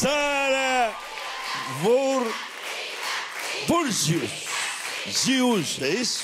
Sara Vor Burgios. Gius, é isso?